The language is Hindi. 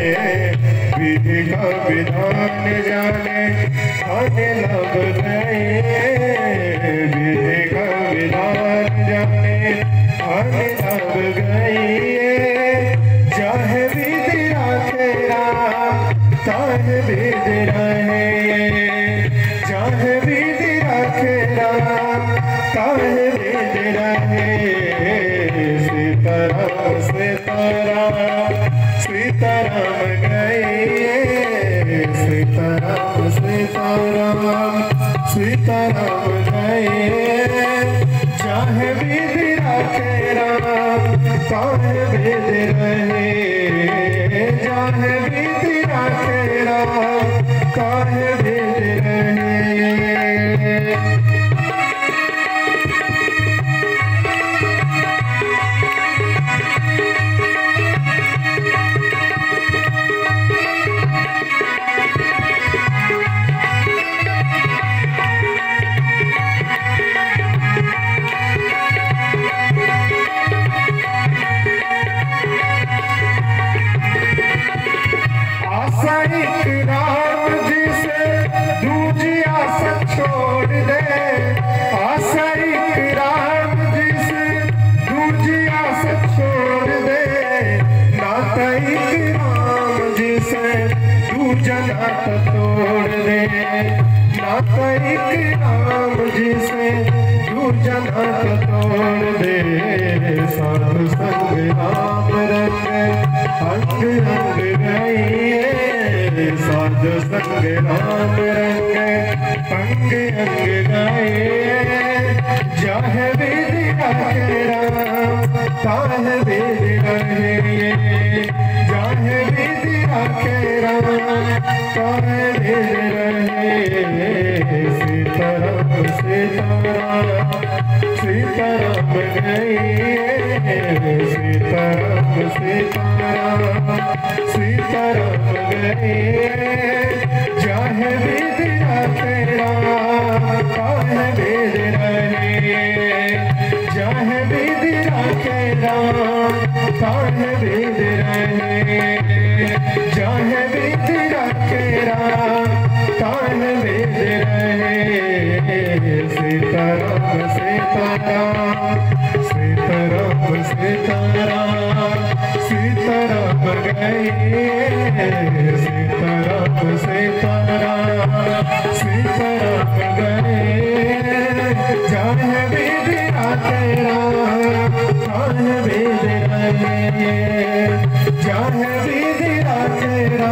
विधि का विधान जाने आने लग गए विधि का विधान जाने आने लग गए चाहे विधि राम चाहे विधि रहे चाहे विधि राखे राम चाहे विधि रहे सीताराम सीताराम सीताराम गए सीताराम सीताराम सीताराम गए चाहे विधि राखे राम चाहे विधि रहे चाहे विधि राखे राम चाहे नाता तोड़ दे। नाता एक राम जी से दूजा नाता तोड़ दे। साधु संग राम रंग अंग अंग गए साधु संग राम रंग अंग अंग गए चाहे वेद राम चाहे वेद रहे चाहे वेद राम चाहे वेद रहे सीताराम सीताराम सीताराम गए सीताराम सीताराम सीताराम गए चाहे वेद रहे, चाहे वेद रखे राम चाहे वेद रहे। सीताराम सीताराम सीताराम सीताराम सीताराम गए। सीताराम सीताराम सीताराम गए। चाहे वेद रखे राम चाहे भी दिया चाहे